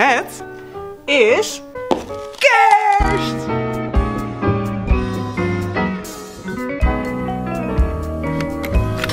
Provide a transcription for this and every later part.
Het is kerst!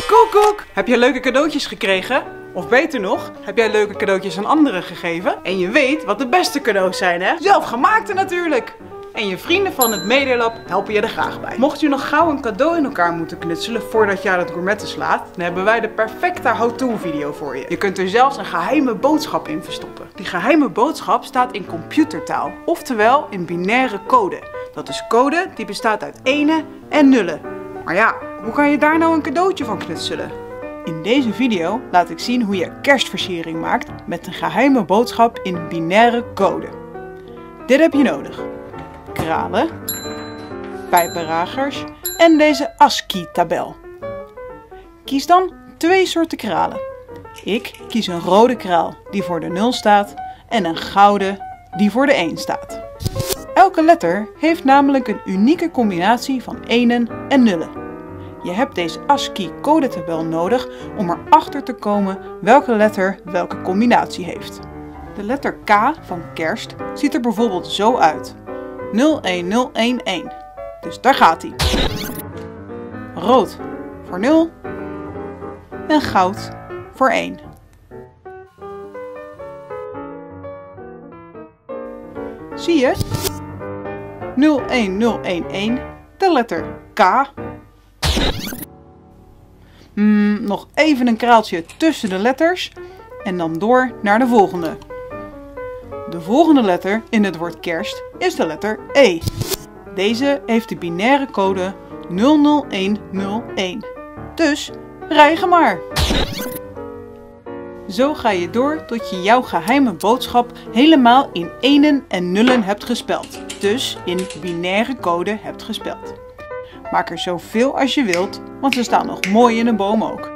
Koekoek! Heb je leuke cadeautjes gekregen? Of beter nog, heb jij leuke cadeautjes aan anderen gegeven? En je weet wat de beste cadeaus zijn, hè? Zelfgemaakte natuurlijk! En je vrienden van het Medialab helpen je er graag bij. Mocht je nog gauw een cadeau in elkaar moeten knutselen voordat je aan het gourmetten slaat, dan hebben wij de perfecte how-to video voor je. Je kunt er zelfs een geheime boodschap in verstoppen. Die geheime boodschap staat in computertaal, oftewel in binaire code. Dat is code die bestaat uit enen en nullen. Maar ja, hoe kan je daar nou een cadeautje van knutselen? In deze video laat ik zien hoe je kerstversiering maakt met een geheime boodschap in binaire code. Dit heb je nodig. Kralen, pijpenragers en deze ASCII-tabel. Kies dan twee soorten kralen. Ik kies een rode kraal die voor de 0 staat en een gouden die voor de 1 staat. Elke letter heeft namelijk een unieke combinatie van enen en nullen. Je hebt deze ASCII codetabel nodig om erachter te komen welke letter welke combinatie heeft. De letter K van kerst ziet er bijvoorbeeld zo uit. 01011. Dus daar gaat hij. Rood voor 0 en goud voor 1. Zie je? 01011, de letter K Mm, nog even een kraaltje tussen de letters en dan door naar de volgende. De volgende letter in het woord kerst is de letter E. Deze heeft de binaire code 00101. Dus rijgen maar! Zo ga je door tot je jouw geheime boodschap helemaal in enen en nullen hebt gespeld. Dus in binaire code hebt gespeld. Maak er zoveel als je wilt, want ze staan nog mooi in de boom ook.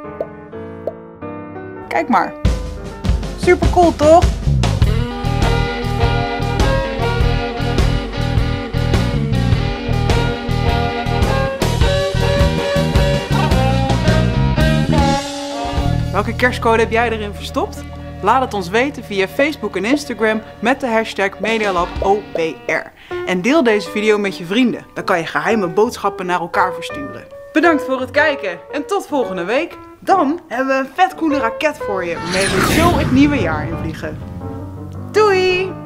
Kijk maar. Super cool toch? Welke kerstcode heb jij erin verstopt? Laat het ons weten via Facebook en Instagram met de hashtag MedialabOPR. En deel deze video met je vrienden. Dan kan je geheime boodschappen naar elkaar versturen. Bedankt voor het kijken en tot volgende week. Dan hebben we een vet coole raket voor je waarmee we zo het nieuwe jaar invliegen. Doei!